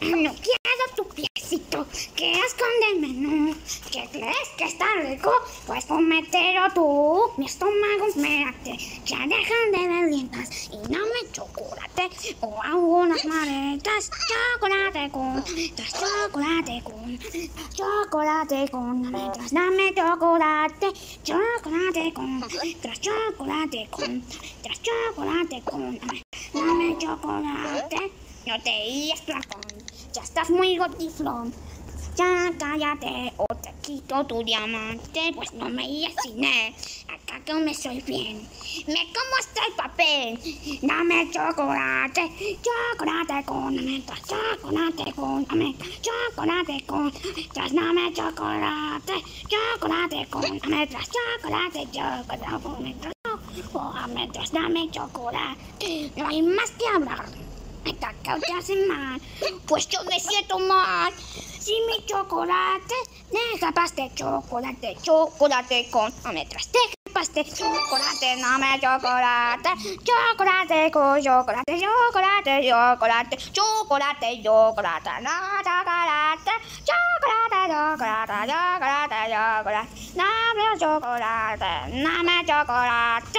No quiero tu piecito que esconde el menú. ¿Qué crees que está rico? Pues cometero tú. Mi estómago late, ya dejan de ver dientes y no me chocolate o algunas maretas. Chocolate con, tras chocolate con, tras chocolate con, mientras dame chocolate, chocolate con, tras chocolate con, tras chocolate con, dame chocolate. No te rías, flacón, ya estás muy gotiflón. Ya cállate o te quito tu diamante, pues no me rías sin él. Acá que me soy bien. Me como hasta el papel. Dame chocolate, chocolate con menta, chocolate con menta, chocolate con tras dame chocolate, chocolate con menta, chocolate, chocolate con mientras dame chocolate. No hay más que hablar. Cacao te hace mal, pues yo me siento mal. Si mi chocolate, deja pastel, chocolate, chocolate con mientras deja pastel, chocolate, no me chocolate, chocolate con chocolate, chocolate, chocolate, chocolate, chocolate, no chocolate, chocolate, chocolate, chocolate, chocolate, no me chocolate, no me chocolate.